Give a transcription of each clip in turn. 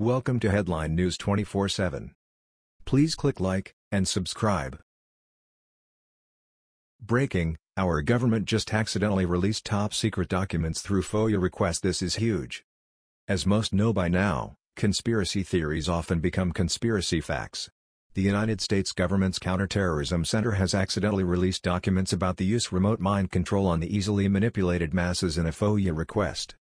Welcome to Headline News 24/7. Please click like and subscribe. Breaking: Our government just accidentally released top-secret documents through FOIA request. This is huge. As most know by now, conspiracy theories often become conspiracy facts. The United States government's Counterterrorism Center has accidentally released documents about the use remote mind control on the easily manipulated masses in a FOIA request.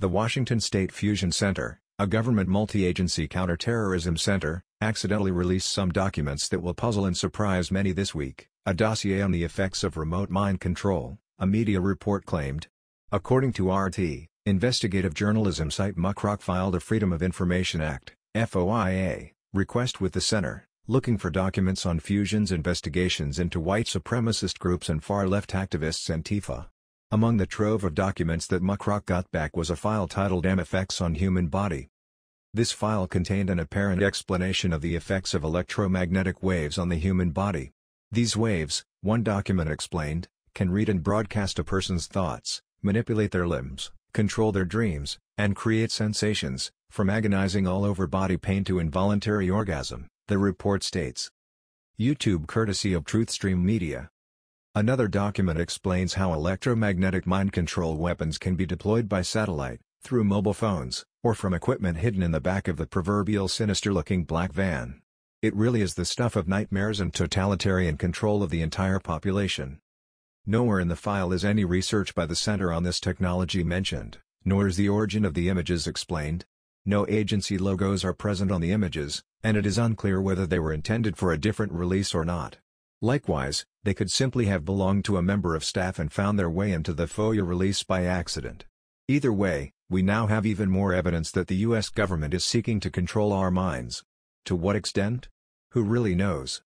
The Washington State Fusion Center, a government multi-agency counterterrorism center, accidentally released some documents that will puzzle and surprise many this week, a dossier on the effects of remote mind control, a media report claimed. According to RT, investigative journalism site Muckrock filed a Freedom of Information Act, FOIA, request with the center looking for documents on Fusion's investigations into white supremacist groups and far-left activists Antifa. Among the trove of documents that Muckrock got back was a file titled EM Effects on Human Body. This file contained an apparent explanation of the effects of electromagnetic waves on the human body. These waves, one document explained, can read and broadcast a person's thoughts, manipulate their limbs, control their dreams, and create sensations, from agonizing all-over body pain to involuntary orgasm the report states. YouTube courtesy of TruthStream Media. Another document explains how electromagnetic mind control weapons can be deployed by satellite, through mobile phones, or from equipment hidden in the back of the proverbial sinister-looking black van. It really is the stuff of nightmares and totalitarian control of the entire population. Nowhere in the file is any research by the center on this technology mentioned, nor is the origin of the images explained. No agency logos are present on the images, and it is unclear whether they were intended for a different release or not. Likewise, they could simply have belonged to a member of staff and found their way into the FOIA release by accident. Either way, we now have even more evidence that the US government is seeking to control our minds. To what extent? Who really knows?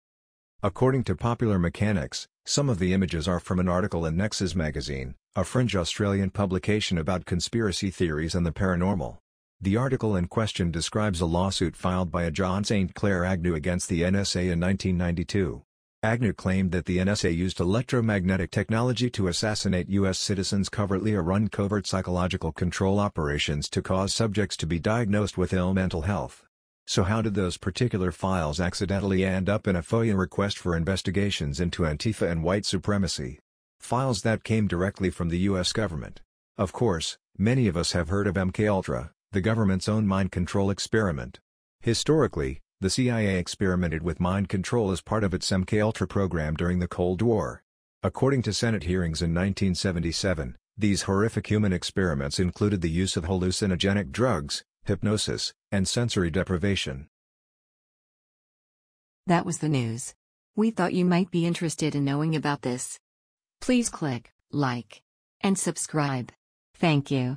According to Popular Mechanics, some of the images are from an article in Nexus magazine, a fringe Australian publication about conspiracy theories and the paranormal. The article in question describes a lawsuit filed by a John St. Clair Agnew against the NSA in 1992. Agnew claimed that the NSA used electromagnetic technology to assassinate U.S. citizens covertly or run covert psychological control operations to cause subjects to be diagnosed with ill mental health. So how did those particular files accidentally end up in a FOIA request for investigations into Antifa and white supremacy? Files that came directly from the U.S. government. Of course, many of us have heard of MKUltra, the government's own mind control experiment. Historically, the CIA experimented with mind control as part of its MKUltra program during the Cold War. According to Senate hearings in 1977, these horrific human experiments included the use of hallucinogenic drugs, hypnosis, and sensory deprivation. That was the news. We thought you might be interested in knowing about this. Please click like and subscribe. Thank you.